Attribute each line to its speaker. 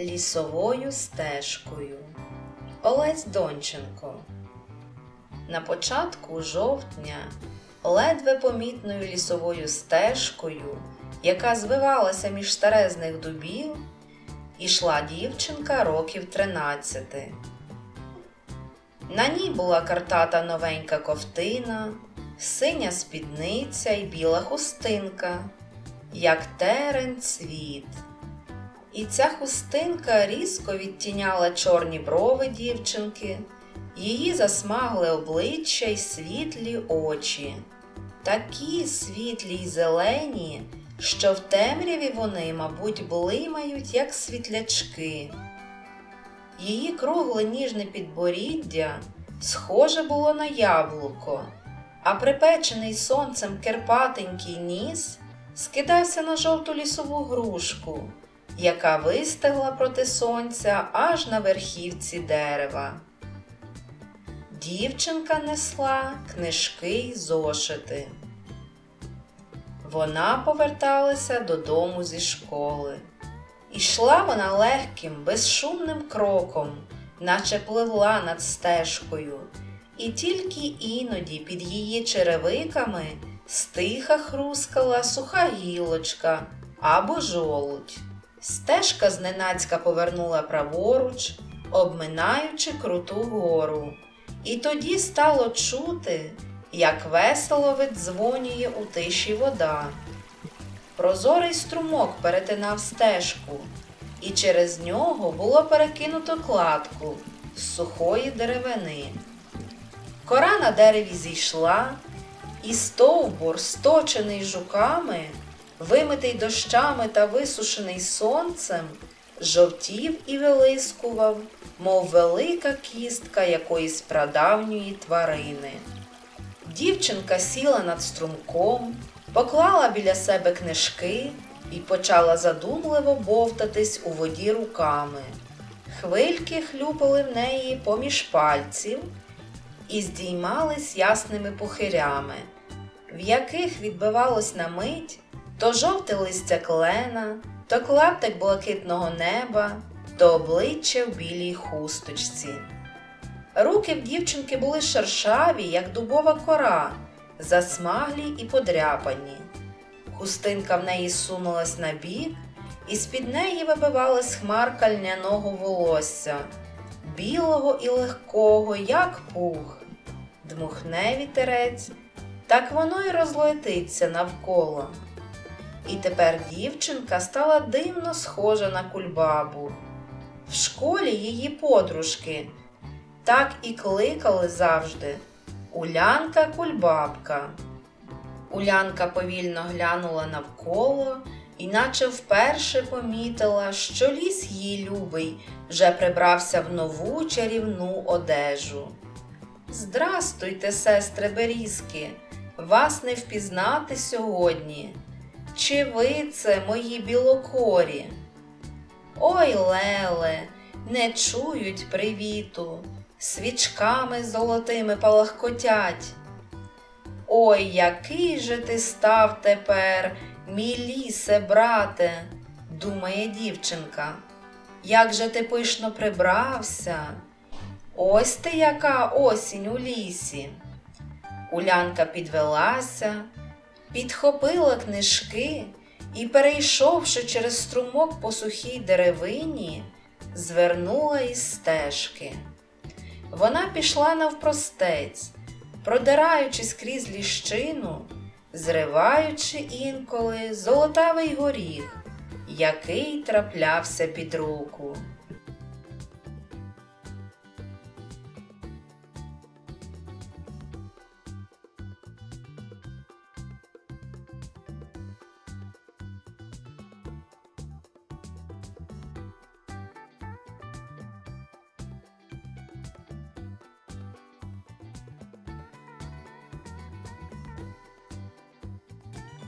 Speaker 1: Лісовою стежкою Олесь Донченко На початку жовтня ледве помітною лісовою стежкою, яка звивалася між старезних дубів, ішла дівчинка років тринадцяти. На ній була картата новенька ковтина, синя спідниця й біла хустинка, як терен цвіт. І ця хустинка різко відтіняла чорні брови дівчинки, її засмагле обличчя й світлі очі, такі світлі й зелені, що в темряві вони, мабуть, блимають, як світлячки. Її кругле ніжне підборіддя схоже було на яблуко, а припечений сонцем керпатенький ніс скидався на жовту лісову грушку яка вистигла проти сонця аж на верхівці дерева. Дівчинка несла книжки й зошити. Вона поверталася додому зі школи. Ішла вона легким, безшумним кроком, наче пливла над стежкою, і тільки іноді під її черевиками стиха хрускала суха гілочка або жолудь. Стежка зненацька повернула праворуч, обминаючи круту гору, і тоді стало чути, як весело видзвонює у тиші вода. Прозорий струмок перетинав стежку, і через нього було перекинуто кладку з сухої деревини. Кора на дереві зійшла, і стовбур, сточений жуками вимитий дощами та висушений сонцем, жовтів і вилискував, мов велика кістка якоїсь прадавньої тварини. Дівчинка сіла над струмком, поклала біля себе книжки і почала задумливо бовтатись у воді руками. Хвильки хлюпали в неї поміж пальців і здіймались ясними пухирями, в яких відбивалось на мить то жовте листя клена, то клаптик блакитного неба, то обличчя в білій хусточці. Руки в дівчинки були шершаві, як дубова кора, засмаглі і подряпані. Хустинка в неї сунулась на бік, і з-під неї вибивалась хмарка льняного волосся, білого і легкого, як пух. Дмухне вітерець, так воно й розлетиться навколо. І тепер дівчинка стала дивно схожа на кульбабу. В школі її подружки так і кликали завжди Улянка кульбабка. Улянка повільно глянула навколо і наче вперше помітила, що ліс її любий вже прибрався в нову чарівну одежу. Здрастуйте, сестри Берізки, вас не впізнати сьогодні. Чи ви це мої білокорі? Ой, леле, не чують привіту, свічками золотими палахкотять. Ой, який же ти став тепер, мій лісе, брате, думає дівчинка. Як же ти пишно прибрався? Ось ти яка осінь у лісі. Улянка підвелася підхопила книжки і, перейшовши через струмок по сухій деревині, звернула із стежки. Вона пішла навпростець, продираючись крізь ліщину, зриваючи інколи золотавий горіх, який траплявся під руку.